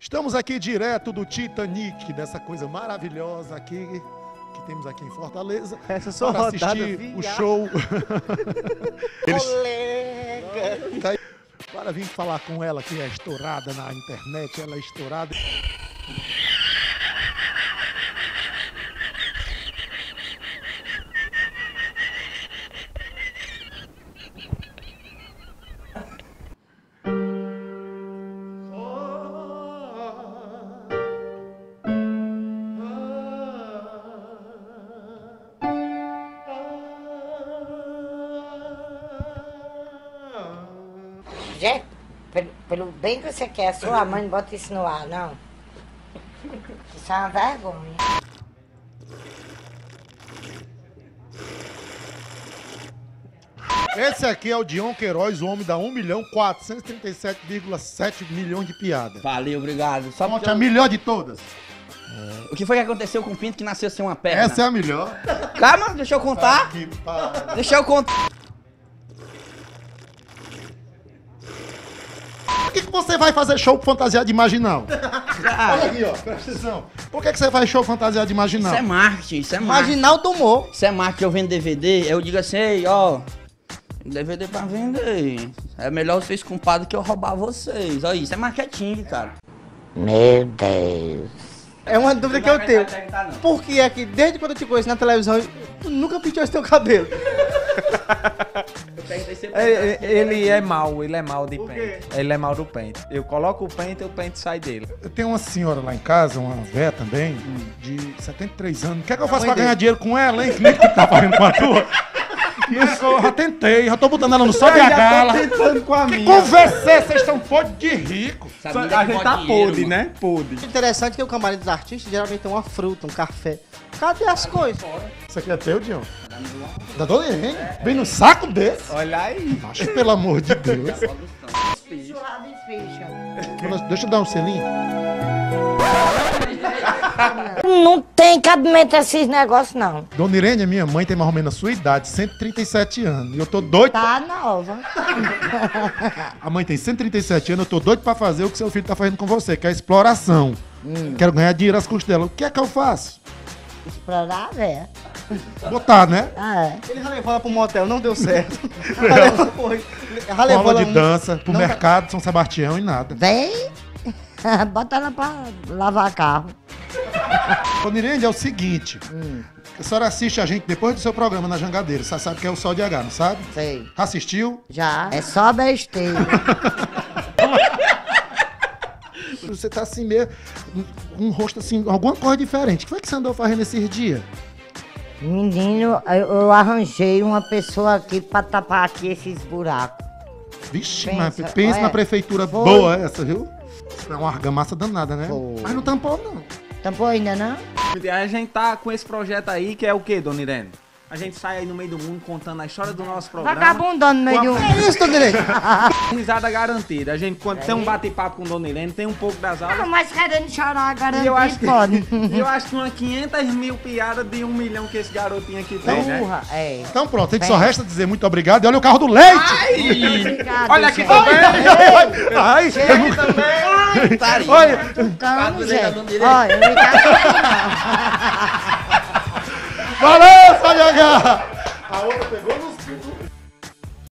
Estamos aqui direto do Titanic, dessa coisa maravilhosa aqui que temos aqui em Fortaleza. Essa só para rodada assistir o show. Eles- Colega. Tá. Para vir falar com ela que é estourada na internet, ela é estourada. Gente, pelo, pelo bem que você quer, sua mãe não bota isso no ar, não. Isso é uma vergonha. Esse aqui é o Dion Queiroz, o homem da 1 milhão 437,7 milhões de piadas. Valeu, obrigado. Só Conte porque a eu- melhor de todas. O que foi que aconteceu com o Pinto que nasceu sem uma perna? Essa é a melhor. Calma, deixa eu contar. Pariu. Deixa eu contar. Por que, que você vai fazer show fantasiado de marginal? Olha aqui, ó, presta atenção. Por que, que você faz show fantasiado de marginal? Isso é marketing, isso é marketing. Marginal do humor. Isso é marketing, eu vendo DVD, eu digo assim, ei, ó, DVD pra vender. É melhor vocês compadre que eu roubar vocês. Ó, isso é marketing, cara. Meu Deus. É uma dúvida que eu tenho. Por que é que desde quando eu te conheço na televisão, tu nunca pintou esse teu cabelo? É, é, Ele é mal, ele é mal de pente. Ele é mal do pente. Eu coloco o pente e o pente sai dele. Eu tenho uma senhora lá em casa, uma véia também, de 73 anos. O que é que eu faço pra ganhar dinheiro com ela, hein? Que nem que tá fazendo com a tua. Eu já tentei, já tô botando ela no sol de a gala. tentando com a Que conversa é essa? Vocês estão podres de rico. A gente tá podre, né? Podre. Interessante que o camarim dos artistas geralmente tem uma fruta, um café. Cadê as coisas? Isso aqui é teu, Dion? Da dona hein? Vem no saco desse. Olha aí. Macho, pelo amor de Deus. Deixa eu dar um selinho. Não tem cabimento esses negócios, não. Dona Irene, minha mãe, tem mais ou menos a sua idade, 137 anos. E eu tô doido. Tá nova. A mãe tem 137 anos, eu tô doido pra fazer o que seu filho tá fazendo com você, que é exploração. Quero ganhar dinheiro às custas dela. O que é que eu faço? Explorar, velho. Botar, né? Ah, é. Ele já levou ela pro motel, não deu certo. Já levou, foi. Já levou Aula de dança, pro Não, mercado, São Sebastião e nada. Vem. Bota ela pra lavar carro. Dona Irene, é o seguinte. A senhora assiste a gente depois do seu programa na Jangadeira. Você sabe que é o Sol de H, não sabe? Sei. Assistiu? Já. É só besteira. Você tá assim meio. com um rosto assim, alguma coisa diferente. O que foi que você andou fazendo esses dias? Menino, eu, eu arranjei uma pessoa aqui pra tapar aqui esses buracos. Vixe, Pensa, mas pensa olha, na prefeitura foi. boa essa, viu? É uma argamassa danada, né? Foi. Mas não tampou, não. Tampou ainda não? A gente tá com esse projeto aí que é o quê, dona Irene? A gente sai aí no meio do mundo contando a história do nosso programa. Vagabundando no meio de um. É isso, dona Irene. Risada garantida. A gente, quando tem um bate-papo com dona Irene, tem um pouco das Ah, aulas. Mas querendo chorar, E garantido, eu acho que, pode. e eu acho que umas 500 mil piadas de um milhão que esse garotinho aqui tem, né? Burra, é. Então pronto, a gente Bem. só resta dizer muito obrigado. E olha o carro do leite! Obrigada, Olha aqui também! Ai, eu não- Tarinho. Olha, Então, dele, gente. da dona Irene. Olha, eu não valeu, Sol de H! A outra pegou